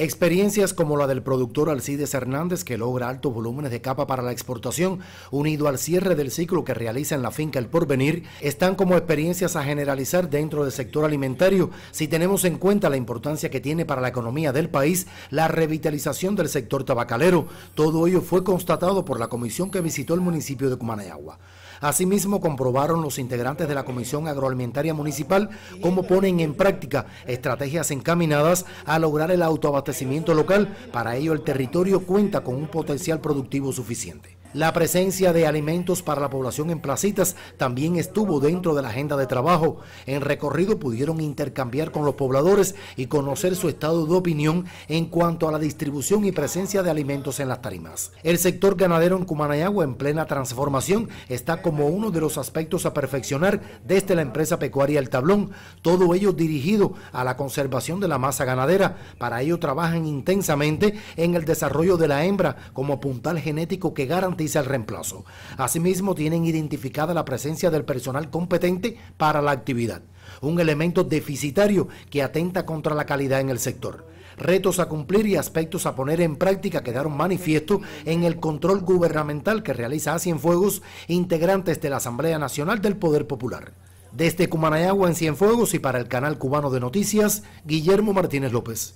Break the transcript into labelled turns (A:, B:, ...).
A: Experiencias como la del productor Alcides Hernández, que logra altos volúmenes de capa para la exportación, unido al cierre del ciclo que realiza en la finca El Porvenir, están como experiencias a generalizar dentro del sector alimentario si tenemos en cuenta la importancia que tiene para la economía del país la revitalización del sector tabacalero. Todo ello fue constatado por la comisión que visitó el municipio de Cumanayagua. Asimismo, comprobaron los integrantes de la Comisión Agroalimentaria Municipal cómo ponen en práctica estrategias encaminadas a lograr el autoabastecimiento local. Para ello, el territorio cuenta con un potencial productivo suficiente. La presencia de alimentos para la población en placitas también estuvo dentro de la agenda de trabajo. En recorrido pudieron intercambiar con los pobladores y conocer su estado de opinión en cuanto a la distribución y presencia de alimentos en las tarimas. El sector ganadero en Cumanayagua en plena transformación está como uno de los aspectos a perfeccionar desde la empresa pecuaria El Tablón, todo ello dirigido a la conservación de la masa ganadera. Para ello trabajan intensamente en el desarrollo de la hembra como puntal genético que garantiza el reemplazo. Asimismo, tienen identificada la presencia del personal competente para la actividad, un elemento deficitario que atenta contra la calidad en el sector. Retos a cumplir y aspectos a poner en práctica quedaron manifiesto en el control gubernamental que realiza Cienfuegos, integrantes de la Asamblea Nacional del Poder Popular. Desde Cumanayagua en Cienfuegos y para el canal cubano de noticias, Guillermo Martínez López.